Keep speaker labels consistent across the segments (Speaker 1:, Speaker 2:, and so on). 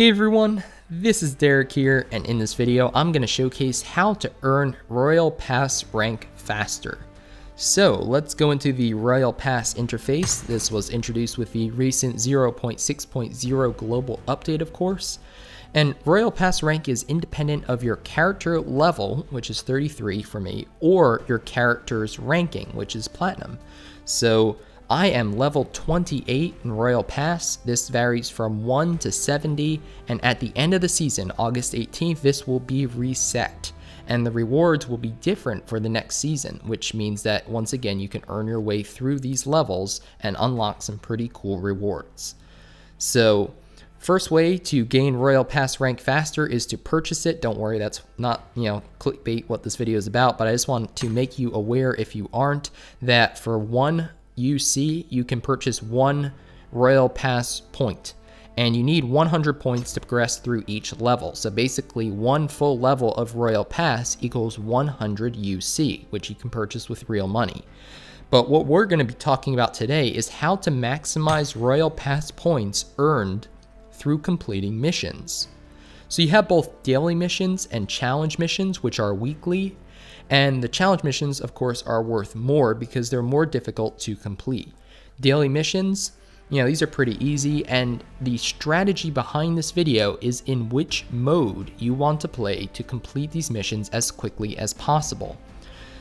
Speaker 1: Hey everyone, this is Derek here, and in this video, I'm going to showcase how to earn Royal Pass rank faster. So let's go into the Royal Pass interface. This was introduced with the recent 0.6.0 global update, of course. And Royal Pass rank is independent of your character level, which is 33 for me, or your character's ranking, which is Platinum. So I am level 28 in Royal Pass. This varies from 1 to 70, and at the end of the season, August 18th, this will be reset. And the rewards will be different for the next season, which means that once again, you can earn your way through these levels and unlock some pretty cool rewards. So, First way to gain Royal Pass rank faster is to purchase it. Don't worry, that's not, you know, clickbait what this video is about, but I just want to make you aware if you aren't that for one UC, you can purchase one Royal Pass point. And you need 100 points to progress through each level. So basically, one full level of Royal Pass equals 100 UC, which you can purchase with real money. But what we're going to be talking about today is how to maximize Royal Pass points earned through completing missions. So you have both daily missions and challenge missions, which are weekly, and the challenge missions, of course, are worth more because they're more difficult to complete. Daily missions, you know, these are pretty easy, and the strategy behind this video is in which mode you want to play to complete these missions as quickly as possible.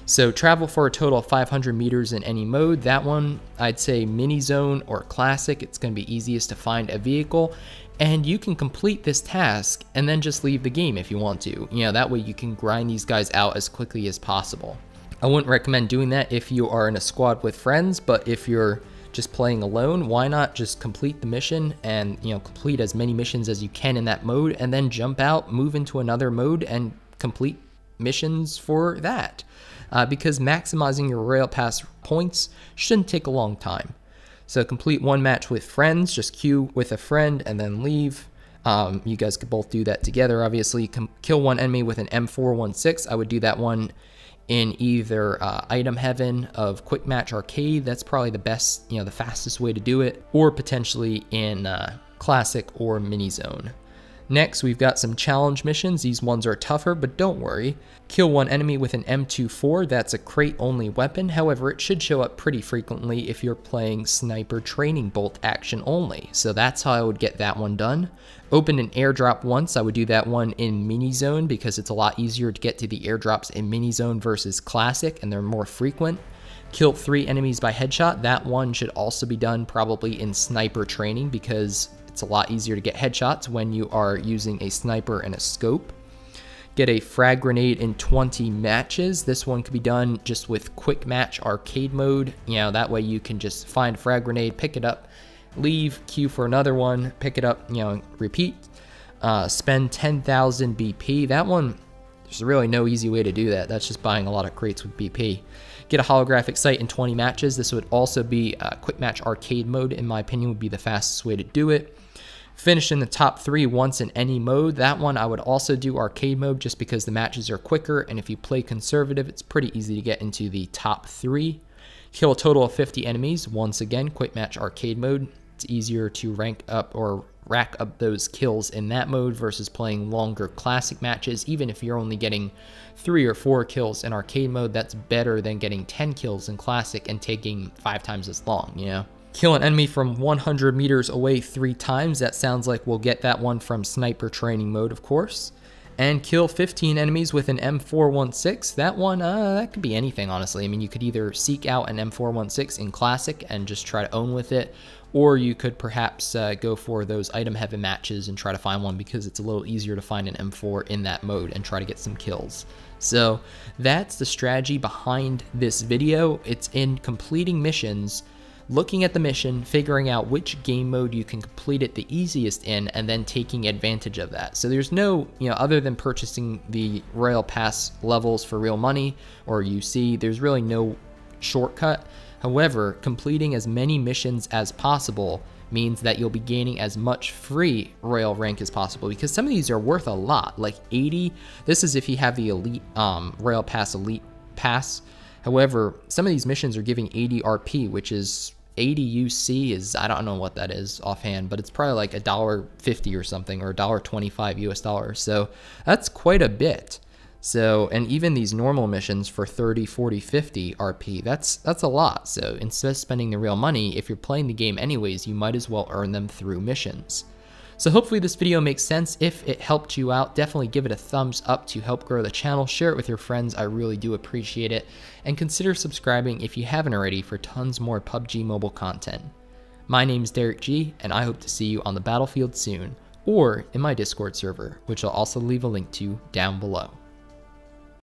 Speaker 1: So travel for a total of 500 meters in any mode. That one, I'd say mini zone or classic. It's going to be easiest to find a vehicle and you can complete this task and then just leave the game if you want to. You know, that way you can grind these guys out as quickly as possible. I wouldn't recommend doing that if you are in a squad with friends, but if you're just playing alone, why not just complete the mission and, you know, complete as many missions as you can in that mode and then jump out, move into another mode and complete missions for that. Uh, because maximizing your Royal Pass points shouldn't take a long time. So complete one match with friends, just queue with a friend and then leave. Um, you guys could both do that together. Obviously, kill one enemy with an M416. I would do that one in either uh, Item Heaven of Quick Match Arcade. That's probably the best, you know, the fastest way to do it. Or potentially in uh, Classic or Mini Zone. Next, we've got some challenge missions. These ones are tougher, but don't worry. Kill one enemy with an M24, that's a crate-only weapon. However, it should show up pretty frequently if you're playing sniper training bolt action only. So that's how I would get that one done. Open an airdrop once, I would do that one in mini zone because it's a lot easier to get to the airdrops in mini zone versus classic and they're more frequent. Kill three enemies by headshot, that one should also be done probably in sniper training because it's a lot easier to get headshots when you are using a sniper and a scope. Get a frag grenade in 20 matches. This one could be done just with quick match arcade mode. You know, that way you can just find frag grenade, pick it up, leave, queue for another one, pick it up, you know, repeat. Uh, spend 10,000 BP. That one, there's really no easy way to do that. That's just buying a lot of crates with BP. Get a holographic sight in 20 matches. This would also be a quick match arcade mode, in my opinion, would be the fastest way to do it. Finish in the top three once in any mode. That one I would also do arcade mode just because the matches are quicker, and if you play conservative, it's pretty easy to get into the top three. Kill a total of 50 enemies. Once again, quick match arcade mode. It's easier to rank up or rack up those kills in that mode versus playing longer classic matches. Even if you're only getting three or four kills in arcade mode, that's better than getting 10 kills in classic and taking five times as long, you know? Kill an enemy from 100 meters away three times. That sounds like we'll get that one from sniper training mode, of course. And kill 15 enemies with an M416. That one, uh, that could be anything, honestly. I mean, you could either seek out an M416 in Classic and just try to own with it, or you could perhaps uh, go for those item heavy matches and try to find one because it's a little easier to find an M4 in that mode and try to get some kills. So that's the strategy behind this video. It's in completing missions looking at the mission, figuring out which game mode you can complete it the easiest in, and then taking advantage of that. So there's no, you know, other than purchasing the Royal Pass levels for real money or UC, there's really no shortcut. However, completing as many missions as possible means that you'll be gaining as much free royal rank as possible because some of these are worth a lot like 80 this is if you have the elite um, royal pass elite pass however some of these missions are giving 80 rp which is 80 UC is I don't know what that is offhand, but it's probably like a dollar 50 or something or a dollar 25 US dollars. So that's quite a bit. So, and even these normal missions for 30, 40, 50 RP, that's that's a lot. So, instead of spending the real money, if you're playing the game anyways, you might as well earn them through missions. So hopefully this video makes sense. If it helped you out, definitely give it a thumbs up to help grow the channel. Share it with your friends. I really do appreciate it. And consider subscribing if you haven't already for tons more PUBG mobile content. My name is Derek G, and I hope to see you on the battlefield soon, or in my Discord server, which I'll also leave a link to down below.